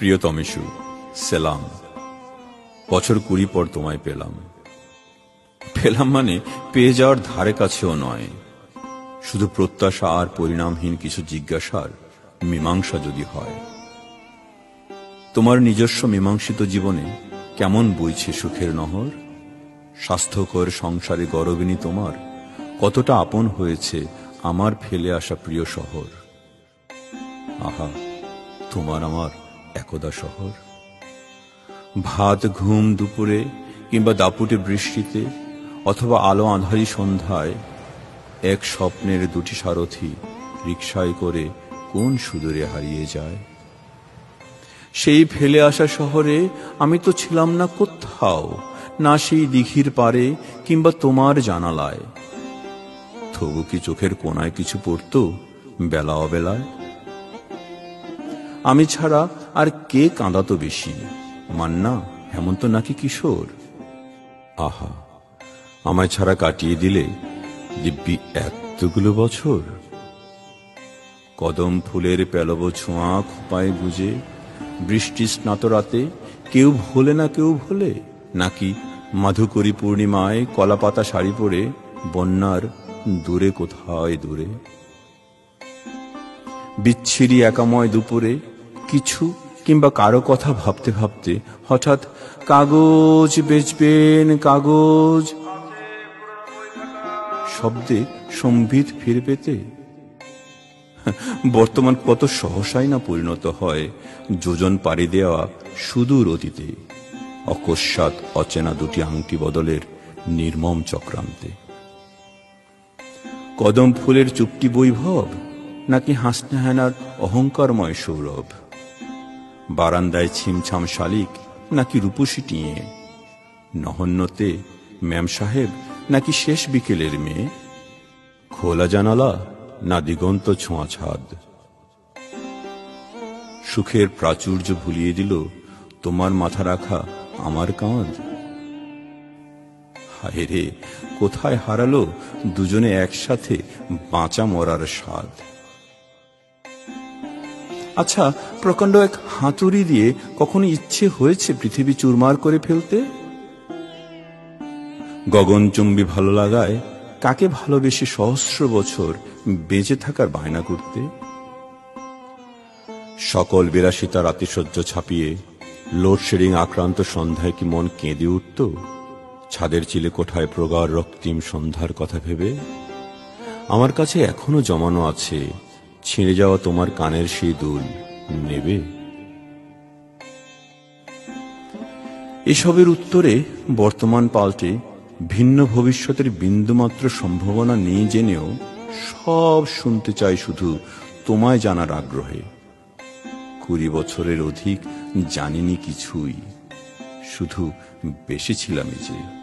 প্রিয়তমেশু সেলাম। বছর কুড়ি পর তোমায় পেলাম। পেলাম মানে পেয়ে যাওয়ার ধারে কাছেও নয়। শুধু প্রত্যাশা আর পরিণামহীন কিছু জিজ্ঞাসার মীমাংসা যদি হয়। তোমার নিজস্ব মীমাংসিত জীবনে কেমন বইছে সুখের নহর? স্বাস্থ্যকর সংসারে গরবিনী তোমার কতটা আপন হয়েছে আমার ফেলে আসা প্রিয় শহর? আহা, তোমার আমার একদা শহর। ভাত, ঘুম দুপুরে কিংবা দাপুটে বৃষ্টিতে অথবা আলো আঁধারি সন্ধ্যায় এক স্বপ্নের দুটি সারথি রিকশায় করে কোন সুদূরে হারিয়ে যায়? সেই ফেলে আসা শহরে আমি তো ছিলাম না কোথাও, না সেই দিঘির পারে কিংবা তোমার জানালায়। তবু কি চোখের কোনায় কিছু পড়ত বেলা অবেলায়? আমি ছাড়া আর কে কাঁদাতো বেশি? মান্না, হেমন্ত নাকি কিশোর? আহা, আমায় ছাড়া কাটিয়ে দিলে দিব্যি এতগুলো বছর? কদম ফুলের পেলব ছোঁয়া খোপায় গুজে বৃষ্টি স্নাত রাতে কেউ ভোলে না কেউ ভোলে? নাকি মাধুকরী পূর্ণিমায় কলাপাতা শাড়ি পরে বন্যার দূরে কোথায় দূরে? বিচ্ছিরি একাময় দুপুরে কিছু কিংবা কারও কথা ভাবতে ভাবতে হঠাৎ কাগজ বেচবেন, কাগজ। শব্দে সম্বিত ফিরে পেতে। বর্তমান কত সহসাই না পরিণত হয় যোজন পাড়ি দেওয়া সুদূর অতীতে, অকস্মাৎ অচেনা দুটি আংটি বদলের নির্মম চক্রান্তে। কদম ফুলের চুপটি বৈভব, নাকি হাসনাহানার অহংকারময় সৌরভ? বারান্দায় ছিমছাম শালিক নাকি রূপসী টিয়ে? নহন্যতে ম্যাম সাহেব নাকি শেষ বিকেলের মেয়ে? খোলা জানালা না দিগন্ত ছোঁয়া ছাদ? সুখের প্রাচুর্য ভুলিয়ে দিল, তোমার মাথা রাখা আমার কাঁধ? হায় রে, কোথায় হারালো দুজনে একসাথে বাঁচা মরার স্বাদ? আচ্ছা প্রকাণ্ড এক হাতুড়ি দিয়ে কখনো ইচ্ছে হয়েছে পৃথিবী চুরমার করে ফেলতে? গগনচুম্বী ভালো লাগায়, কাকে ভালোবেসে সহস্র বছর বেঁচে থাকার বায়না করতে? সকল বিলাসিতার আতিশয্য ছাপিয়ে লোডশেডিং আক্রান্ত সন্ধ্যায় কি মন কেঁদে উঠত? ছাদের চিলে কোঠায় প্রগাঢ় রক্তিম সন্ধ্যার কথা ভেবে? আমার কাছে এখনও জমানো আছে ছিঁড়ে যাওয়া তোমার কানের সেই দুল নেবে? এসবের উত্তরে বর্তমান পাল্টে ভিন্ন ভবিষ্যতের বিন্দুমাত্র সম্ভাবনা নেই জেনেও সব শুনতে চাই শুধু তোমায় জানার আগ্রহে। কুড়ি বছরের অধিক জানিনি কিছুই, শুধু বেশি ছিলামই যে।